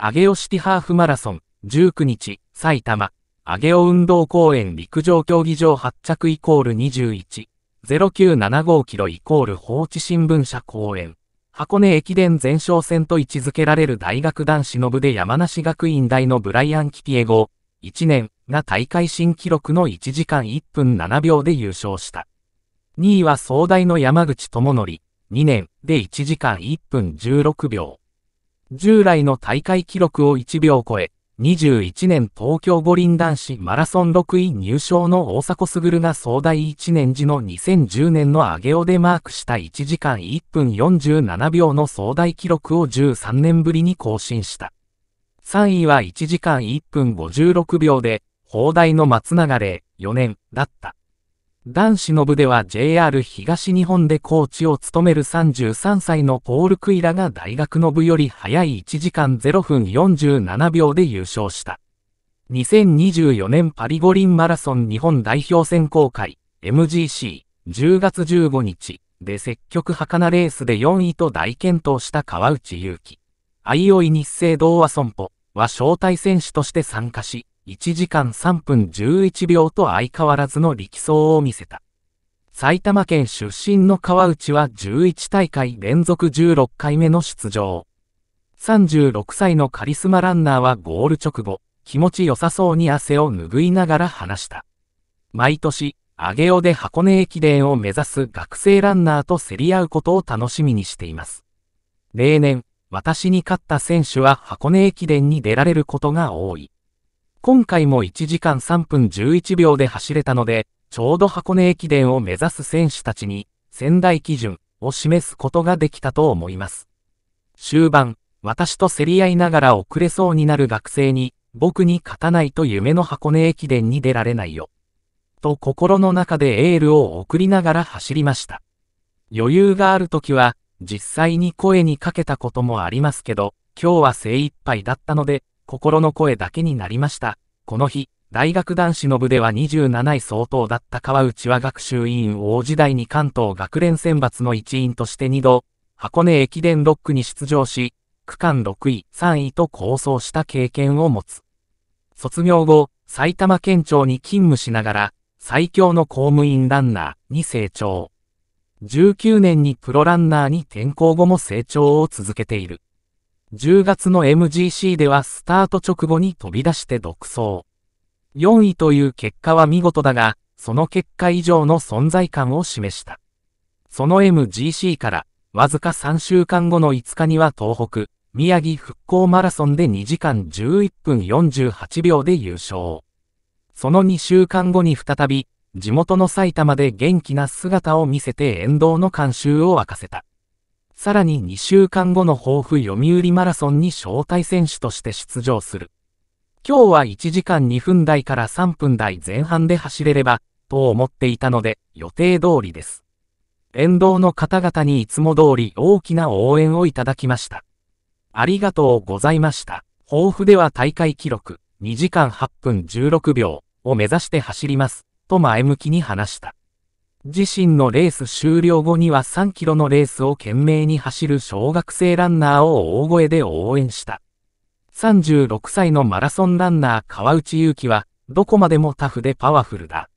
上尾シティハーフマラソン、19日、埼玉、上尾運動公園陸上競技場発着イコール21、0975キロイコール放置新聞社公園。箱根駅伝前哨戦と位置づけられる大学男子の部で山梨学院大のブライアン・キピエゴ、1年が大会新記録の1時間1分7秒で優勝した。2位は総大の山口智則、2年で1時間1分16秒。従来の大会記録を1秒超え、21年東京五輪男子マラソン6位入賞の大迫傑が総大1年時の2010年の上げ尾でマークした1時間1分47秒の総大記録を13年ぶりに更新した。3位は1時間1分56秒で、砲台の松永礼4年だった。男子の部では JR 東日本でコーチを務める33歳のポール・クイラが大学の部より早い1時間0分47秒で優勝した。2024年パリ五輪マラソン日本代表選考会 MGC10 月15日で積極なレースで4位と大健闘した川内優輝。相生日生同和損保は招待選手として参加し、1時間3分11秒と相変わらずの力走を見せた。埼玉県出身の川内は11大会連続16回目の出場。36歳のカリスマランナーはゴール直後、気持ちよさそうに汗を拭いながら話した。毎年、上尾で箱根駅伝を目指す学生ランナーと競り合うことを楽しみにしています。例年、私に勝った選手は箱根駅伝に出られることが多い。今回も1時間3分11秒で走れたので、ちょうど箱根駅伝を目指す選手たちに、仙台基準を示すことができたと思います。終盤、私と競り合いながら遅れそうになる学生に、僕に勝たないと夢の箱根駅伝に出られないよ。と心の中でエールを送りながら走りました。余裕がある時は、実際に声にかけたこともありますけど、今日は精一杯だったので、心の声だけになりました。この日、大学男子の部では27位相当だった川内は学習委員王時代に関東学連選抜の一員として2度、箱根駅伝6区に出場し、区間6位、3位と構想した経験を持つ。卒業後、埼玉県庁に勤務しながら、最強の公務員ランナーに成長。19年にプロランナーに転校後も成長を続けている。10月の MGC ではスタート直後に飛び出して独走。4位という結果は見事だが、その結果以上の存在感を示した。その MGC から、わずか3週間後の5日には東北、宮城復興マラソンで2時間11分48秒で優勝。その2週間後に再び、地元の埼玉で元気な姿を見せて沿道の監修を沸かせた。さらに2週間後の抱負読売マラソンに招待選手として出場する。今日は1時間2分台から3分台前半で走れれば、と思っていたので、予定通りです。沿道の方々にいつも通り大きな応援をいただきました。ありがとうございました。抱負では大会記録2時間8分16秒を目指して走ります、と前向きに話した。自身のレース終了後には3キロのレースを懸命に走る小学生ランナーを大声で応援した。36歳のマラソンランナー川内優輝は、どこまでもタフでパワフルだ。